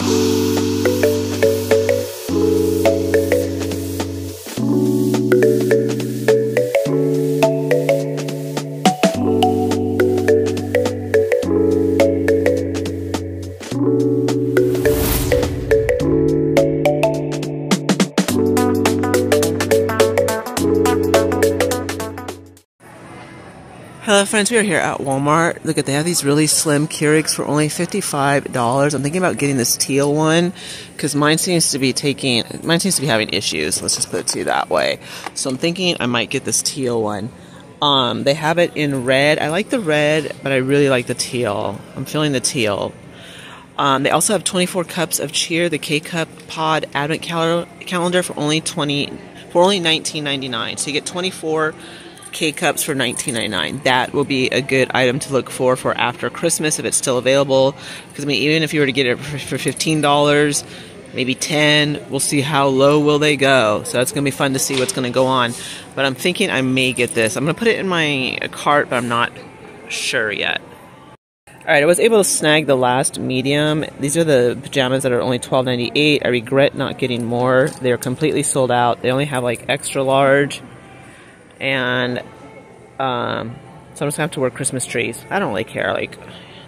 Hello friends, we are here at Walmart. Look at they have these really slim Keurigs for only $55. I'm thinking about getting this teal one because mine seems to be taking mine seems to be having issues. Let's just put it to you that way. So I'm thinking I might get this teal one. Um, they have it in red. I like the red, but I really like the teal. I'm feeling the teal. Um, they also have 24 cups of cheer, the K Cup Pod Advent cal- calendar for only 20 for only 19.99. So you get 24 K cups for 19.99. That will be a good item to look for for after Christmas if it's still available. Because I mean, even if you were to get it for $15, maybe 10, we'll see how low will they go. So that's gonna be fun to see what's gonna go on. But I'm thinking I may get this. I'm gonna put it in my cart, but I'm not sure yet. All right, I was able to snag the last medium. These are the pajamas that are only $12.98. I regret not getting more. They're completely sold out. They only have like extra large and um, so I'm just gonna have to wear Christmas trees. I don't really care. Like,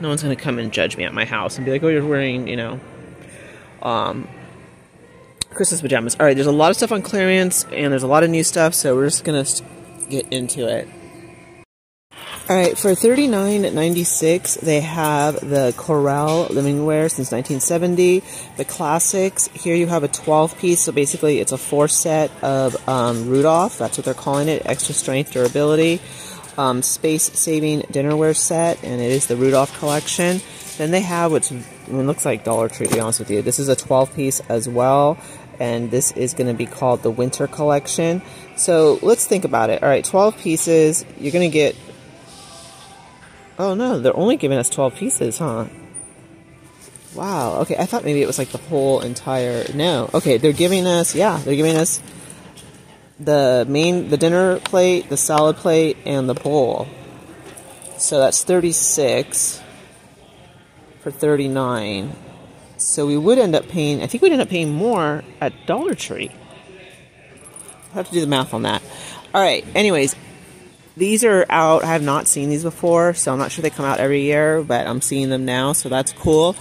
no one's gonna come and judge me at my house and be like, "Oh, you're wearing," you know, um, Christmas pajamas. All right, there's a lot of stuff on clearance, and there's a lot of new stuff, so we're just gonna get into it. All right, for $39.96, they have the Corelle Livingware since 1970. The classics, here you have a 12 piece, so basically it's a four set of um, Rudolph, that's what they're calling it, extra strength, durability. Um, space saving dinnerware set, and it is the Rudolph collection. Then they have which looks like Dollar Tree, to be honest with you. This is a 12 piece as well, and this is going to be called the Winter Collection. So let's think about it. All right, 12 pieces, you're going to get Oh no, they're only giving us 12 pieces, huh? Wow, okay, I thought maybe it was like the whole entire. No, okay, they're giving us, yeah, they're giving us the main, the dinner plate, the salad plate, and the bowl. So that's 36 for 39. So we would end up paying, I think we'd end up paying more at Dollar Tree. I'll have to do the math on that. All right, anyways, these are out. I have not seen these before, so I'm not sure they come out every year, but I'm seeing them now, so that's cool.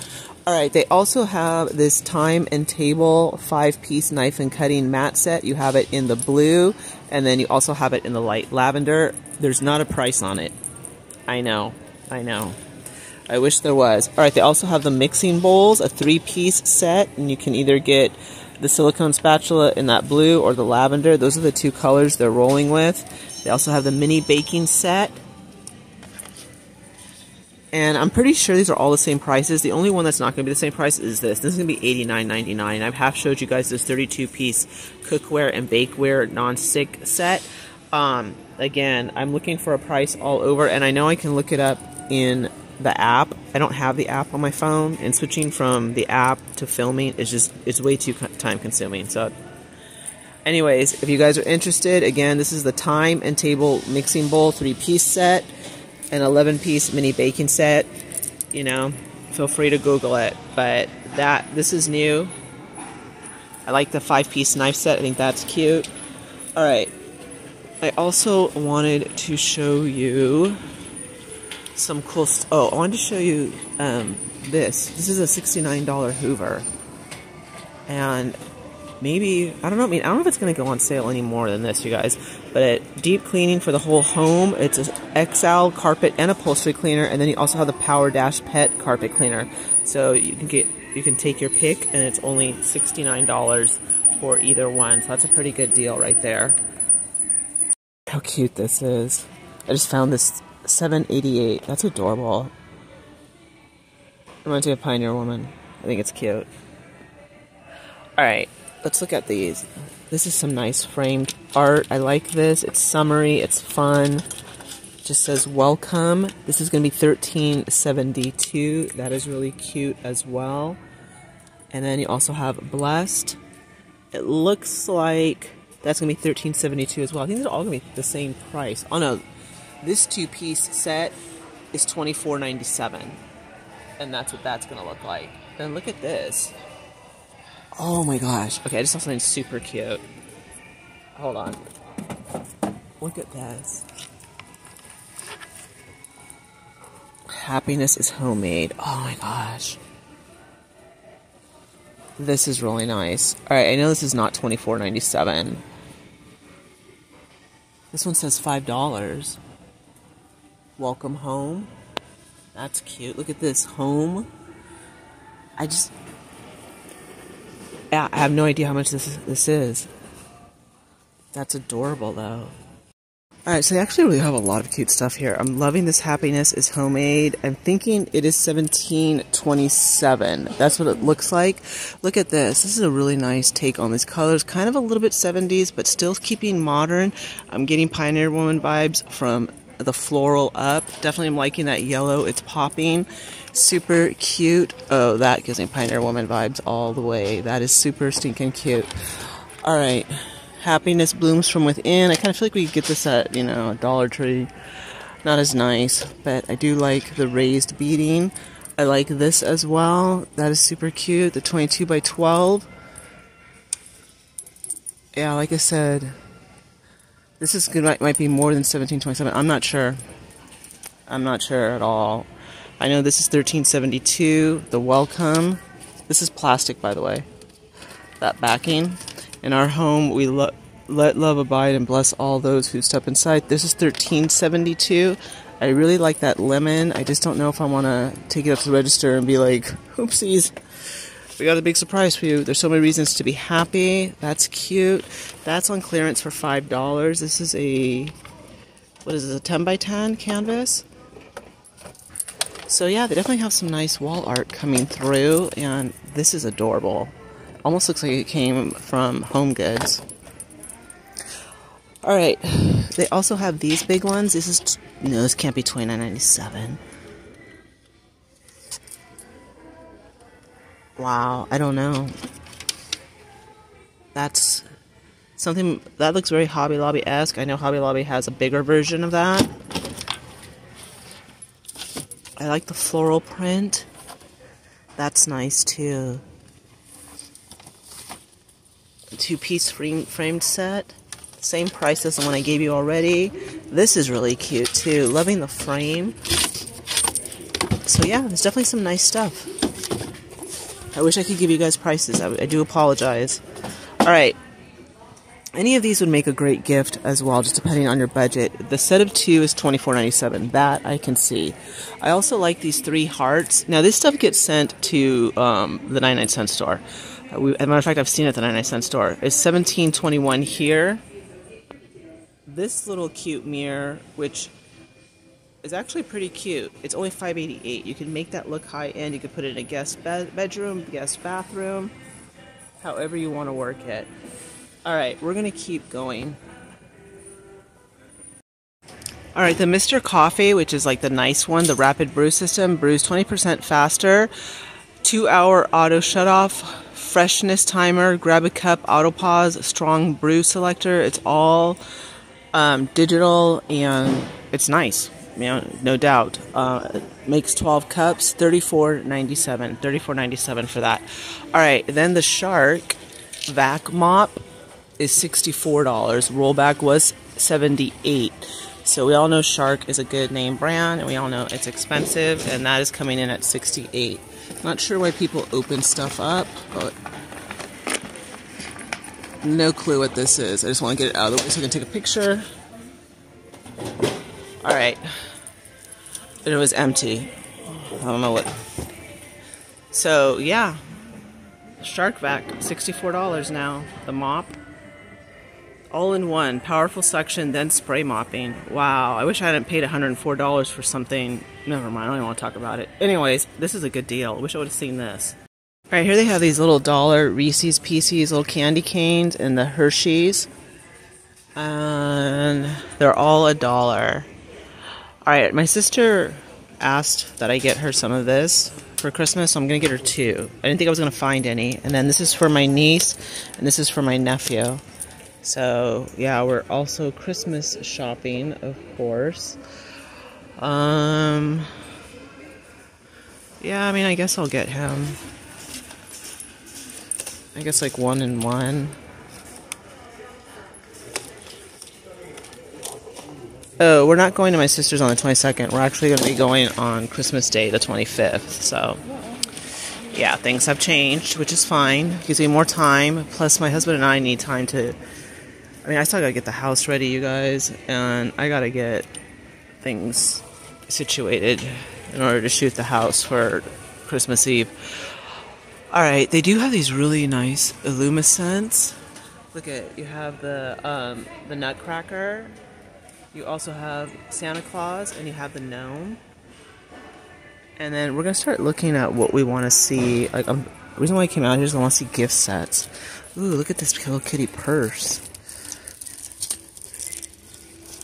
All right, they also have this time and table five piece knife and cutting mat set. You have it in the blue, and then you also have it in the light lavender. There's not a price on it. I know, I know. I wish there was. All right, they also have the mixing bowls, a three piece set, and you can either get the silicone spatula in that blue or the lavender. Those are the two colors they're rolling with. They also have the mini baking set. And I'm pretty sure these are all the same prices. The only one that's not going to be the same price is this. This is going to be $89.99. I've half showed you guys this 32-piece cookware and bakeware non-stick set. Um, again, I'm looking for a price all over, and I know I can look it up in the app. I don't have the app on my phone, and switching from the app to filming is just, it's way too time consuming. So Anyways, if you guys are interested, again, this is the time and table mixing bowl three piece set, an 11 piece mini baking set. You know, feel free to Google it. But that this is new. I like the five piece knife set. I think that's cute. All right. I also wanted to show you some cool. oh, I wanted to show you um, this. This is a $69 Hoover, and maybe I don't know. I mean, I don't know if it's going to go on sale any more than this, you guys. But at deep cleaning for the whole home, it's an XL carpet and upholstery cleaner, and then you also have the Power Dash Pet carpet cleaner. So you can get you can take your pick, and it's only sixty nine dollars for either one. So that's a pretty good deal right there. How cute this is! I just found this seven eighty eight. That's adorable. Reminds me of Pioneer Woman. I think it's cute. All right, let's look at these. This is some nice framed art. I like this. It's summery. It's fun. It just says welcome. This is going to be 1372. That is really cute as well. And then you also have blessed. It looks like that's going to be 1372 as well. I think they're all going to be the same price. Oh no, this two-piece set is 24.97, and that's what that's going to look like. And look at this. Oh my gosh. Okay, I just saw something super cute. Hold on. Look at this. Happiness is homemade. Oh my gosh. This is really nice. Alright, I know this is not twenty four ninety seven. This one says $5. Welcome home. That's cute. Look at this. Home. I just. I have no idea how much this is, this is. That's adorable, though. Alright, so they actually really have a lot of cute stuff here. I'm loving this happiness is homemade. I'm thinking it is 1727. That's what it looks like. Look at this. This is a really nice take on these colors. Kind of a little bit 70s, but still keeping modern. I'm getting Pioneer Woman vibes from the floral up. Definitely am liking that yellow. It's popping. Super cute. Oh, that gives me Pioneer Woman vibes all the way. That is super stinking cute. Alright happiness blooms from within. I kind of feel like we get this at, you know, Dollar Tree. Not as nice, but I do like the raised beading. I like this as well. That is super cute. The 22 by 12. Yeah, like I said, this is good. Might, might be more than 1727. I'm not sure. I'm not sure at all. I know this is 1372. The welcome. This is plastic, by the way. That backing. In our home, we lo- let love abide and bless all those who step inside. This is 1372. I really like that lemon. I just don't know if I want to take it up to the register and be like, oopsies, we got a big surprise for you. There's so many reasons to be happy. That's cute. That's on clearance for $5. This is a, what is it, a 10 by 10 canvas? So yeah, they definitely have some nice wall art coming through, and this is adorable. Almost looks like it came from Home Goods. All right, they also have these big ones. This is no, this can't be twenty nine ninety seven. Wow, I don't know. That's something that looks very Hobby Lobby esque. I know Hobby Lobby has a bigger version of that. I like the floral print. That's nice too two piece frame, framed set. Same price as the one I gave you already. This is really cute too. Loving the frame. So yeah, there's definitely some nice stuff. I wish I could give you guys prices. I, I do apologize. Alright. Any of these would make a great gift as well, just depending on your budget. The set of two is $24.97. That I can see. I also like these three hearts. Now, this stuff gets sent to um, the 99 cent store. We, as a matter of fact, I've seen it at the 99 cent store. It's 1721 here. This little cute mirror, which is actually pretty cute. It's only 588. You can make that look high end. You could put it in a guest bed bedroom, guest bathroom, however you want to work it. All right, we're gonna keep going. All right, the Mr. Coffee, which is like the nice one, the rapid brew system, brews 20% faster, two hour auto shut off, freshness timer, grab a cup, auto pause, strong brew selector. It's all um, digital and it's nice. No doubt. Uh, makes 12 cups, 34.97. 34.97 for that. All right, then the Shark vac mop is $64. Rollback was 78. So we all know Shark is a good name brand and we all know it's expensive and that is coming in at 68. Not sure why people open stuff up, but no clue what this is. I just want to get it out of the way so I can take a picture. Alright. And it was empty. I don't know what. So, yeah. Shark Vac, $64 now. The mop. All in one. Powerful suction, then spray mopping. Wow. I wish I hadn't paid $104 for something. Never mind. I don't even want to talk about it. Anyways, this is a good deal. I wish I would have seen this. All right, here they have these little dollar Reese's Pieces, little candy canes, and the Hershey's. And they're all a dollar. All right, my sister asked that I get her some of this for Christmas, so I'm to get her two. I didn't think I was to find any. And then this is for my niece, and this is for my nephew. So, yeah, we're also Christmas shopping, of course. Um, yeah, I mean, I guess I'll get him I guess like one and one. Oh, we're not going to my sister's on the 22nd. We're actually going to be going on Christmas Day, the 25th. So, yeah, things have changed, which is fine. Gives me more time. Plus, my husband and I need time to. I mean, I still gotta get the house ready, you guys, and I gotta get things situated in order to shoot the house for Christmas Eve. Alright, they do have these really nice Illumiscents. Look at you have the um, the Nutcracker you also have Santa Claus and you have the gnome. And then we're gonna start looking at what we want to see. Like, um, the reason why I came out here is I want to see gift sets. Ooh, look at this Hello Kitty purse.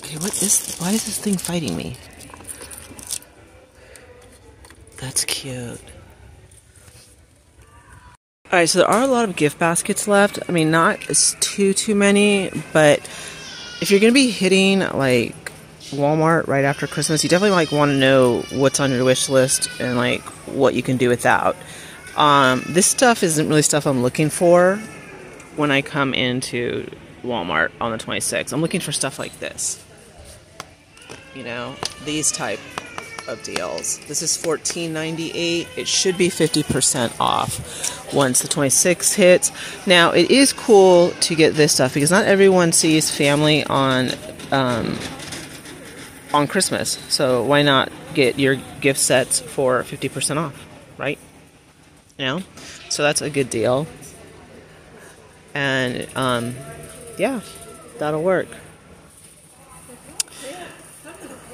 Okay, what is? Why is this thing fighting me? That's cute. Alright, so there are a lot of gift baskets left. I mean, not too too many, but if you're gonna be hitting like Walmart right after Christmas, you definitely like want to know what's on your wish list and like what you can do without. Um, this stuff isn't really stuff I'm looking for when I come into Walmart on the 26th. I'm looking for stuff like this. You know, these type of deals. This is $14.98. It should be 50% off once the 26th hits. Now, it is cool to get this stuff because not everyone sees family on um, on Christmas. So why not get your gift sets for 50% off, right? You know? So that's a good deal. And um, yeah, that'll work.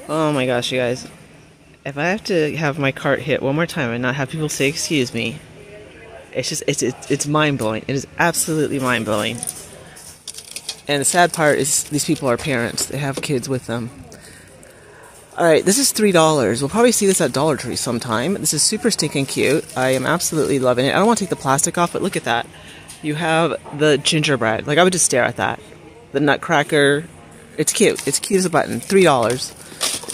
Oh my gosh, you guys if I have to have my cart hit one more time and not have people say excuse me, it's just it's it's, it's mind blowing. It is absolutely mind blowing. And the sad part is these people are parents. They have kids with them. All right, this is three dollars. We'll probably see this at Dollar Tree sometime. This is super stinking cute. I am absolutely loving it. I don't want to take the plastic off, but look at that. You have the gingerbread. Like I would just stare at that. The nutcracker. It's cute. It's cute as a button. Three dollars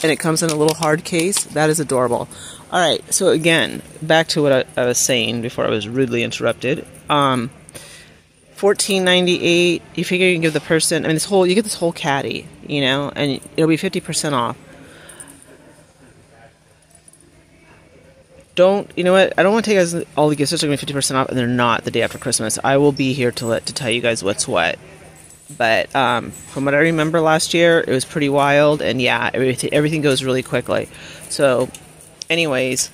and it comes in a little hard case. That is adorable. All right, so again, back to what I, I was saying before I was rudely interrupted. Um, fourteen ninety eight. You figure you can give the person. I mean, this whole you get this whole caddy, you know, and it'll be fifty percent off. Don't you know what? I don't want to take guys all the gifts are going to be fifty percent off, and they're not the day after Christmas. I will be here to let to tell you guys what's what. But um, from what I remember last year, it was pretty wild, and yeah, everything, everything goes really quickly. So, anyways,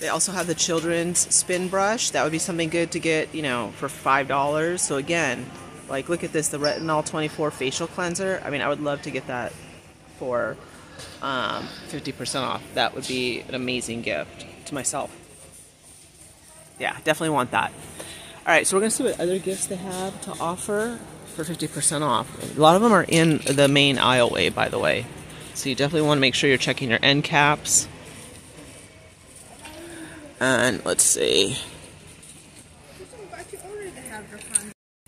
they also have the children's spin brush. That would be something good to get, you know, for five dollars. So again, like look at this, the Retinol 24 facial cleanser. I mean, I would love to get that for um, 50% off. That would be an amazing gift to myself. Yeah, definitely want that. All right, so we're gonna see what other gifts they have to offer for 50% off. A lot of them are in the main aisleway, by the way. So you definitely want to make sure you're checking your end caps. And let's see.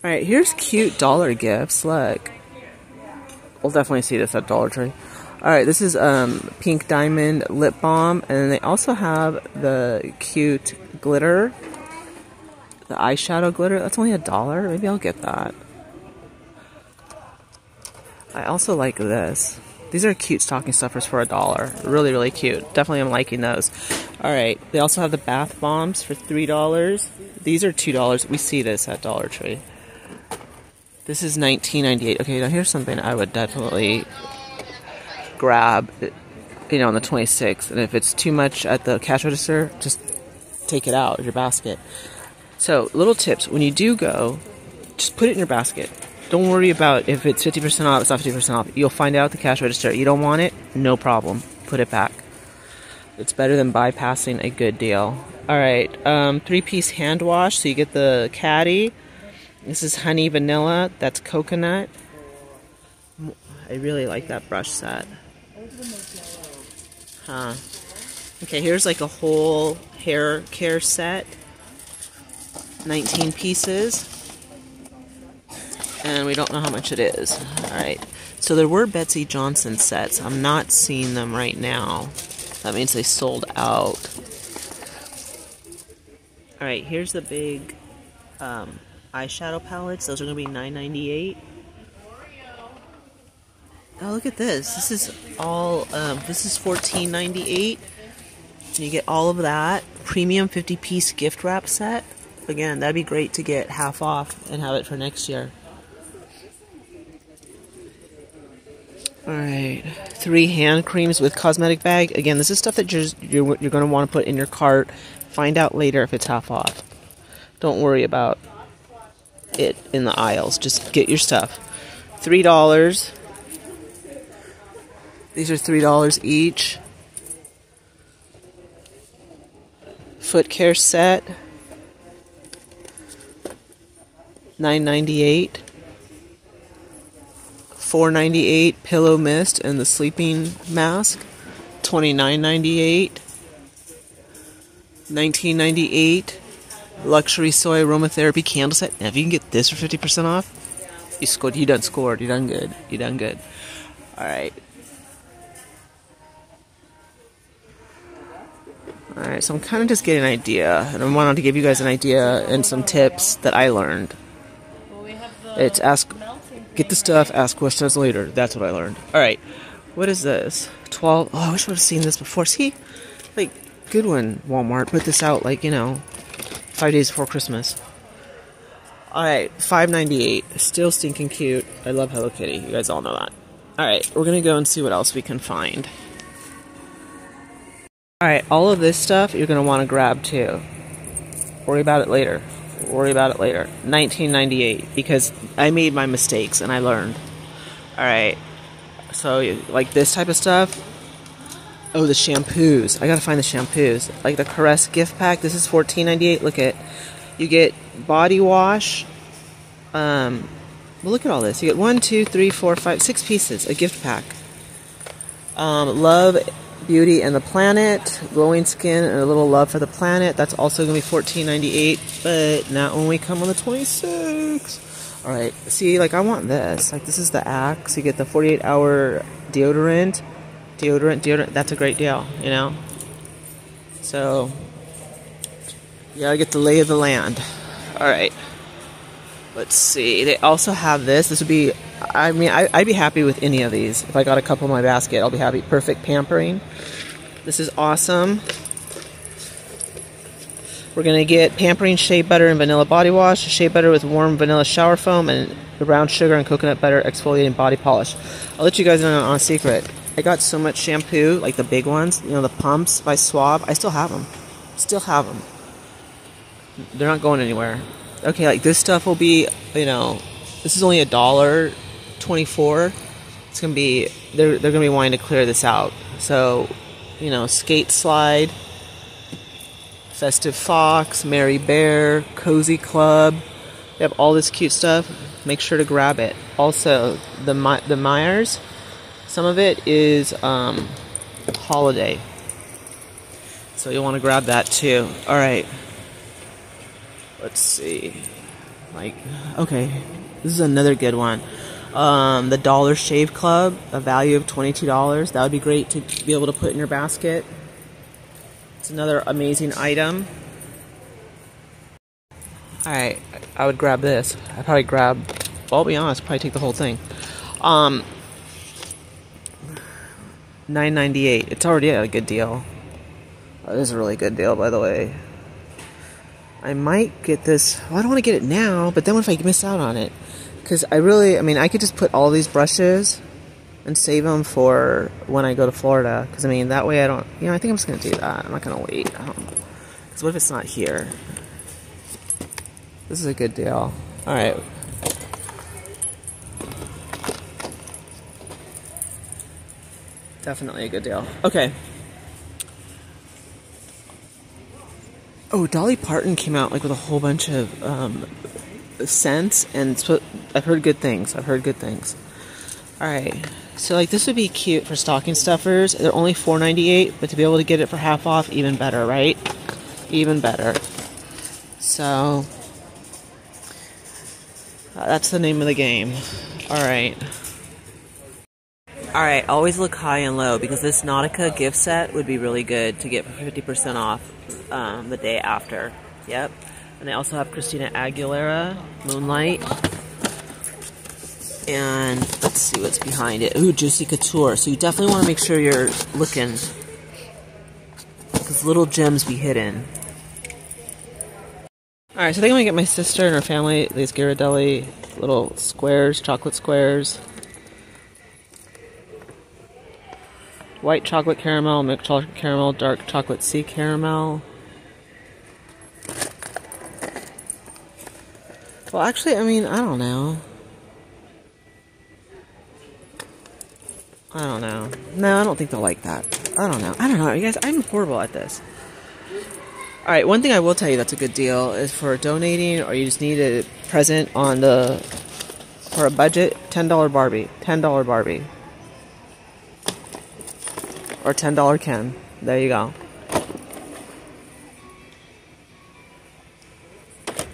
Alright, here's cute dollar gifts. Look. We'll definitely see this at Dollar Tree. Alright, this is um, Pink Diamond Lip Balm. And they also have the cute glitter. The eyeshadow glitter. That's only a dollar. Maybe I'll get that. I also like this. These are cute stocking stuffers for a dollar. Really, really cute. Definitely I'm liking those. Alright, they also have the bath bombs for $3. These are $2. We see this at Dollar Tree. This is $19.98. Okay, now here's something I would definitely grab, you know, on the 26th. And if it's too much at the cash register, just take it out of your basket. So, little tips. When you do go, just put it in your basket don't worry about if it's 50% off, it's not 50% off. You'll find out the cash register. You don't want it? No problem. Put it back. It's better than bypassing a good deal. All right, um, three piece hand wash. So you get the caddy. This is honey vanilla. That's coconut. I really like that brush set. Huh. Okay, here's like a whole hair care set. 19 pieces and we don't know how much it is. Alright, so there were Betsey Johnson sets. I'm not seeing them right now. That means they sold out. Alright, here's the big um, eyeshadow palettes. Those are going to be $9.98. Oh, look at this. This is all, um, this is $14.98. You get all of that. Premium 50 piece gift wrap set. Again, that'd be great to get half off and have it for next year. Alright, three hand creams with cosmetic bag. Again, this is stuff that you're, you're, you're going to want to put in your cart. Find out later if it's half off. Don't worry about it in the aisles. Just get your stuff. $3. These are $3 each. Foot care set. 9.98. 4.98 pillow mist and the sleeping mask. 29.98. 19.98 luxury soy aromatherapy candle set. Now, if you can get this for 50% off, you scored. You done scored. You done good. You done good. All right. All right. So I'm kind of just getting an idea, and I wanted to give you guys an idea and some tips that I learned. It's ask, get the stuff, ask questions later. That's what I learned. All right. What is this? 12. Oh, I wish I would have seen this before. See? Like, good one, Walmart. Put this out, like, you know, five days before Christmas. Five ninety eight. Still stinking cute. I love Hello Kitty. You guys all know that. Alright, we're gonna go and see what else we can find. Alright, all of this stuff you're gonna want to grab too. Worry about it later. Worry about it later. 1998 because I made my mistakes and I learned. Alright, so like this type of stuff, Oh, the shampoos. I gotta find the shampoos. Like the Caress gift pack. This is $14.98. Look at, you get body wash. Um, well, look at all this. You get one, two, three, four, five, six pieces. A gift pack. Um, love, beauty, and the planet. Glowing skin and a little love for the planet. That's also gonna be $14.98. But not only come on the 26th. All right. See, like I want this. Like this is the Axe. You get the 48 hour deodorant deodorant, deodorant, that's a great deal, you know? So, yeah, gotta get the lay of the land. Alright. Let's see. They also have this. This would be, I mean, I, would be happy with any of these. If I got a couple in my basket, I'll be happy. Perfect pampering. This is awesome. We're gonna get pampering shea butter and vanilla body wash, shea butter with warm vanilla shower foam, and the brown sugar and coconut butter exfoliating body polish. I'll let you guys know on a secret. I got so much shampoo, like the big ones, you know, the pumps by Suave. I still have them. Still have them. They're not going anywhere. Okay, like this stuff will be, you know, this is only a dollar twenty-four. It's gonna be they're they're gonna be wanting to clear this out. So, you know, skate slide, festive fox, merry Bear, cozy club. They have all this cute stuff. Make sure to grab it. Also, the the Myers some of it is um, holiday. So you'll want to grab that too. All right. Let's see. Like, okay. This is another good one. Um, the Dollar Shave Club, a value of $22. That would be great to be able to put in your basket. It's another amazing item. Alright, I would grab this. I'd probably grab, well, I'll be honest, probably take the whole thing. Um, Nine ninety eight. It's already a good deal. Oh, this is a really good deal, by the way. I might get this. Well, I don't want to get it now, but then what if I miss out on it? Because I really, I mean, I could just put all these brushes and save them for when I go to Florida. Because I mean, that way I don't. You know, I think I'm just gonna do that. I'm not gonna wait. Because what if it's not here? This is a good deal. All right. Definitely a good deal. Okay. Oh, Dolly Parton came out like with a whole bunch of um, scents, and I've heard good things. I've heard good things. All right, so like this would be cute for stocking stuffers. They're only four ninety eight, but to be able to get it for half off, even better, right? Even better. So uh, that's the name of the game. All right. Alright, always look high and low because this Nautica gift set would be really good to get for 50% off um, the day after. Yep. And they also have Christina Aguilera, Moonlight. And let's see what's behind it. Ooh, Juicy Couture. So you definitely want to make sure you're looking. Because little gems be hidden. Alright, so I think I'm to get my sister and her family these Ghirardelli little squares, chocolate squares. White chocolate caramel, milk chocolate caramel, dark chocolate sea caramel. Well, actually, I mean, I don't know. I don't know. No, I don't think they'll like that. I don't know. I don't know. You guys, I'm horrible at this. All right, one thing I will tell you that's a good deal is for donating or you just need a present on the for a budget, $10 Barbie. $10 Barbie. Or $10 can. There you go.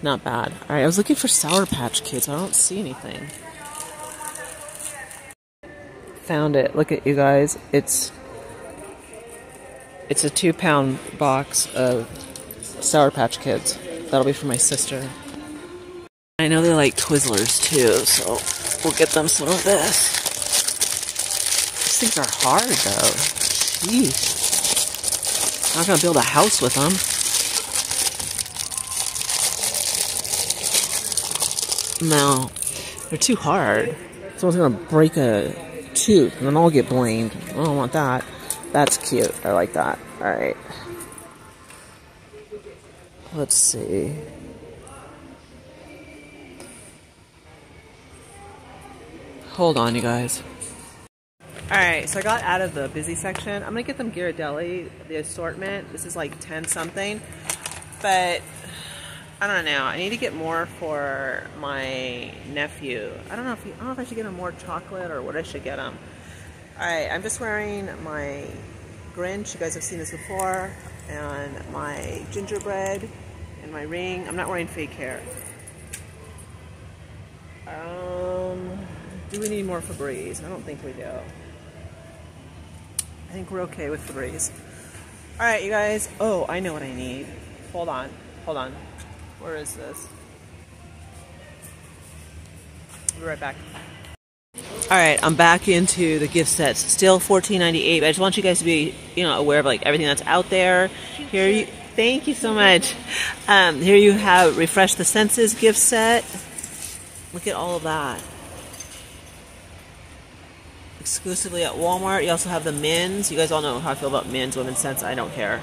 Not bad. Alright, I was looking for Sour Patch Kids. I don't see anything. Found it. Look at you guys. It's it's a two pound box of Sour Patch Kids. That'll be for my sister. I know they like Twizzlers too, so we'll get them some of this. These things are hard though. Jeez. I'm not gonna build a house with them. No, they're too hard. Someone's gonna break a tooth and then I'll get blamed. I don't want that. That's cute. I like that. Alright. Let's see. Hold on, you guys. Alright, so I got out of the busy section. I'm gonna get them Ghirardelli, the assortment. This is like 10 something. But I don't know. I need to get more for my nephew. I don't know if he, I don't know if I should get him more chocolate or what I should get him. Alright, I'm just wearing my Grinch. You guys have seen this before. And my gingerbread and my ring. I'm not wearing fake hair. Um, do we need more Febreze? I don't think we do. I think we're okay with Febreze. Alright, you guys. Oh, I know what I need. Hold on. Hold on. Where is this? I'll be right back. Alright, I'm back into the gift sets. Still $14.98. I just want you guys to be, you know, aware of like everything that's out there. Here you thank you so much. Um, here you have Refresh the Senses gift set. Look at all of that. Exclusively at Walmart. You also have the men's. You guys all know how I feel about men's, women's scents. I don't care.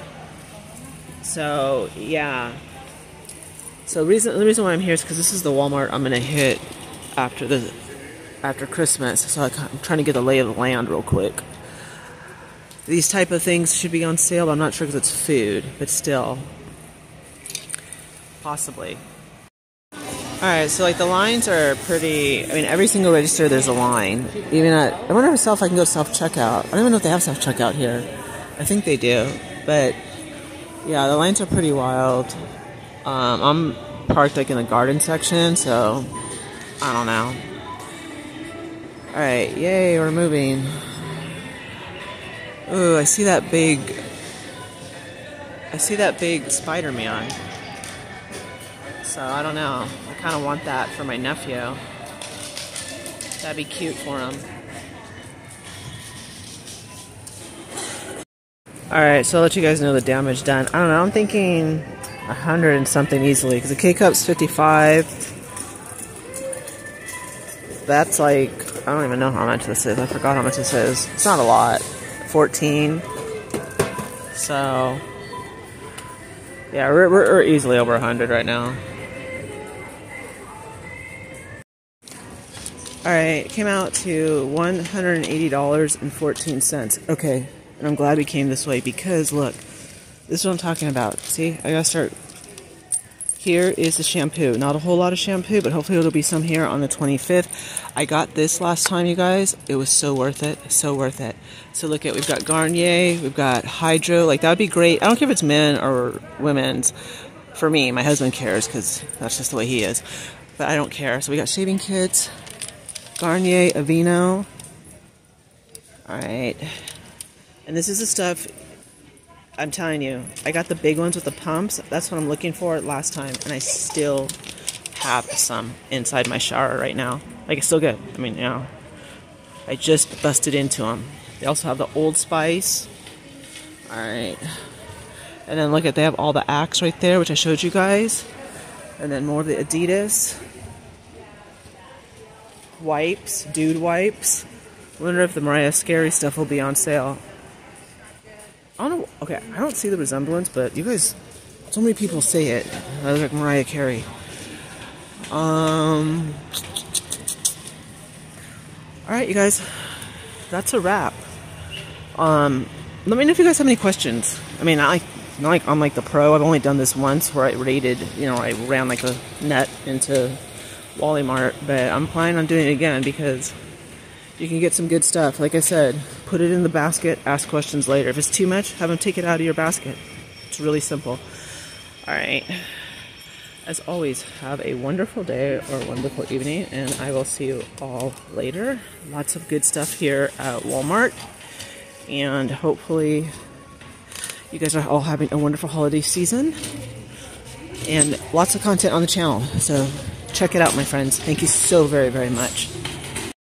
So, yeah. So reason the reason why I'm here is because this is the Walmart I'm gonna hit after the after Christmas. So I, am trying to get the lay of the land real quick. These type of things should be on sale, but I'm not sure because it's food. But still, possibly. All right, so like the lines are pretty. I mean, every single register there's a line. Even at I wonder if I can go self checkout. I don't even know if they have self checkout here. I think they do, but yeah, the lines are pretty wild. Um, I'm parked like in the garden section, so I don't know. Alright, yay, we're moving. Ooh, I see that big. I see that big Spider Man. So I don't know. Kind of want that for my nephew. That'd be cute for him. Alright, so I'll let you guys know the damage done. I don't know, I'm thinking a hundred and something easily because the K cup's 55. That's like I don't even know how much this is. I forgot how much this is. It's not a lot. 14. So yeah, we're, we're, we're easily over 100 right now. Alright, came out to $180.14. Okay, and I'm glad we came this way because look, this is what I'm talking about. See, I gotta start. Here is the shampoo. Not a whole lot of shampoo, but hopefully it'll be some here on the 25th. I got this last time, you guys. It was so worth it. So worth it. So look at, we've got Garnier, we've got Hydro. Like, that would be great. I don't care if it's men or women's. For me, my husband cares because that's just the way he is. But I don't care. So we got shaving kits, Garnier, Aveeno. Alright. And this is the stuff I'm telling you, I got the big ones with the pumps. That's what I'm looking for last time, and I still have some inside my shower right now. Like it's still good. I mean, you know, I just busted into them. They also have the Old Spice. All right. And then look at, they have all the Axe right there, which I showed you guys. And then more of the Adidas. Wipes, dude wipes. wonder if the Mariah Scary stuff will be on sale. I don't know, okay, I don't see the resemblance, but you guys, so many people say it. I look like Mariah Carey. Um, all right, you guys, that's a wrap. Um, let me know if you guys have any questions. I mean, I not like I'm like the pro. I've only done this once where I rated, you know, I ran like a net into Wally Mart, but I'm planning on doing it again because you can get some good stuff. Like I said, put it in the basket, ask questions later. If it's too much, have them take it out of your basket. It's really simple. All right. As always, have a wonderful day or wonderful evening, and I will see you all later. Lots of good stuff here at Walmart, and hopefully, you guys are all having a wonderful holiday season and lots of content on the channel. So, check it out, my friends. Thank you so very, very much.